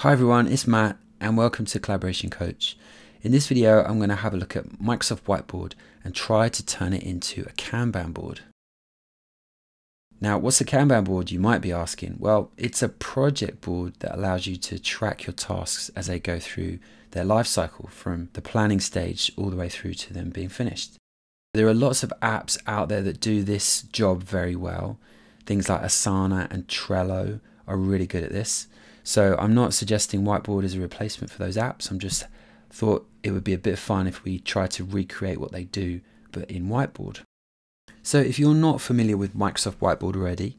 Hi everyone, it's Matt and welcome to Collaboration Coach. In this video, I'm going to have a look at Microsoft Whiteboard and try to turn it into a Kanban board. Now, what's a Kanban board, you might be asking? Well, it's a project board that allows you to track your tasks as they go through their life cycle from the planning stage all the way through to them being finished. There are lots of apps out there that do this job very well. Things like Asana and Trello are really good at this. So I'm not suggesting Whiteboard is a replacement for those apps. I'm just thought it would be a bit of fun if we try to recreate what they do, but in Whiteboard. So if you're not familiar with Microsoft Whiteboard already,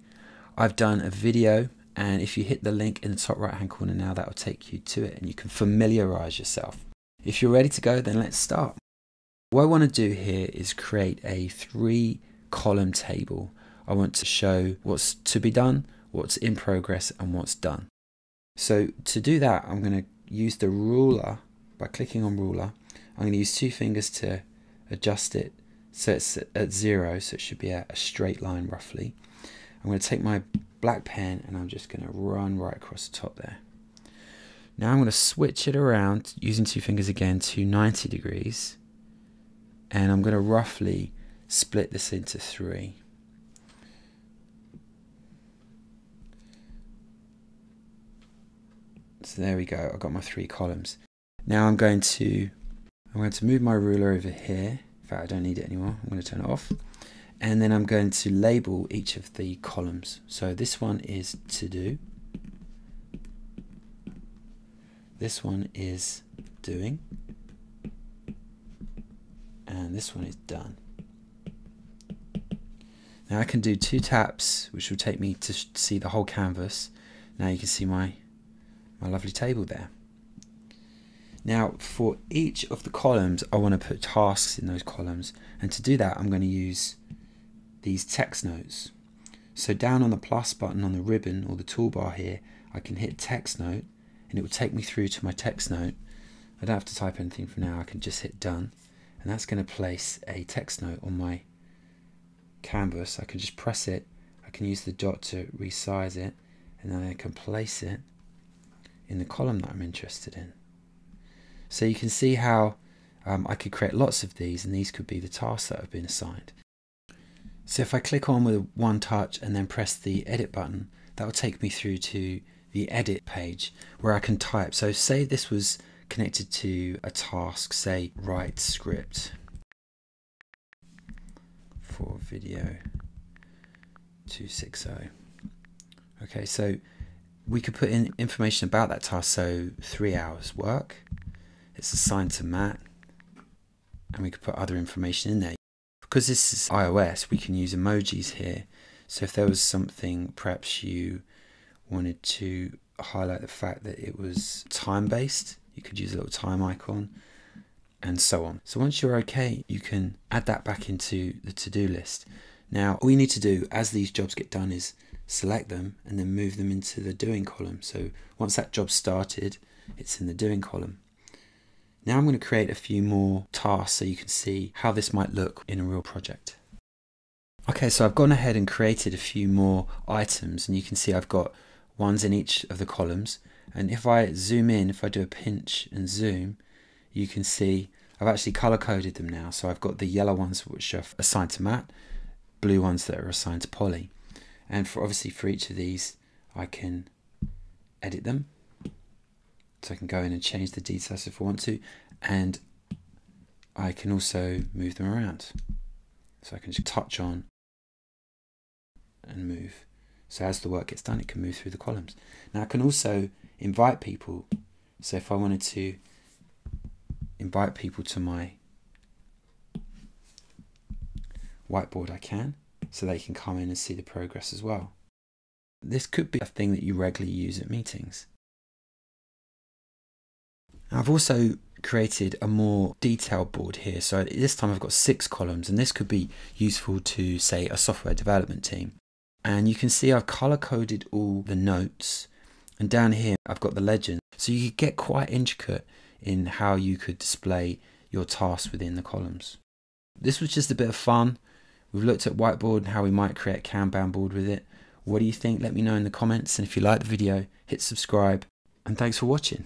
I've done a video and if you hit the link in the top right hand corner now, that will take you to it and you can familiarize yourself. If you're ready to go, then let's start. What I want to do here is create a three column table. I want to show what's to be done, what's in progress and what's done. So to do that, I'm going to use the ruler by clicking on ruler. I'm going to use two fingers to adjust it so it's at zero, so it should be a, a straight line roughly. I'm going to take my black pen and I'm just going to run right across the top there. Now I'm going to switch it around using two fingers again to 90 degrees and I'm going to roughly split this into three. So there we go, I've got my three columns. Now I'm going to I'm going to move my ruler over here. In fact, I don't need it anymore. I'm going to turn it off. And then I'm going to label each of the columns. So this one is to do. This one is doing. And this one is done. Now I can do two taps, which will take me to see the whole canvas. Now you can see my my lovely table there. Now for each of the columns I want to put tasks in those columns and to do that I'm going to use these text notes. So down on the plus button on the ribbon or the toolbar here I can hit text note and it will take me through to my text note. I don't have to type anything for now I can just hit done and that's going to place a text note on my canvas. I can just press it I can use the dot to resize it and then I can place it in the column that I'm interested in. So you can see how um, I could create lots of these and these could be the tasks that have been assigned. So if I click on with one touch and then press the edit button, that will take me through to the edit page where I can type. So say this was connected to a task, say write script for video 260. Okay, so we could put in information about that task. So three hours work, it's assigned to Matt, and we could put other information in there. Because this is iOS, we can use emojis here. So if there was something perhaps you wanted to highlight the fact that it was time based, you could use a little time icon and so on. So once you're okay, you can add that back into the to-do list. Now, all you need to do as these jobs get done is select them and then move them into the doing column. So once that job started, it's in the doing column. Now I'm going to create a few more tasks so you can see how this might look in a real project. Okay, so I've gone ahead and created a few more items and you can see I've got ones in each of the columns. And if I zoom in, if I do a pinch and zoom, you can see I've actually color coded them now. So I've got the yellow ones which are assigned to Matt, blue ones that are assigned to Polly and for obviously for each of these I can edit them. So I can go in and change the details if I want to. And I can also move them around. So I can just touch on and move. So as the work gets done it can move through the columns. Now I can also invite people. So if I wanted to invite people to my whiteboard I can so they can come in and see the progress as well. This could be a thing that you regularly use at meetings. I've also created a more detailed board here. So this time I've got six columns and this could be useful to say a software development team. And you can see I've color coded all the notes and down here I've got the legend. So you could get quite intricate in how you could display your tasks within the columns. This was just a bit of fun. We've looked at whiteboard and how we might create a Kanban board with it. What do you think? Let me know in the comments. And if you like the video, hit subscribe and thanks for watching.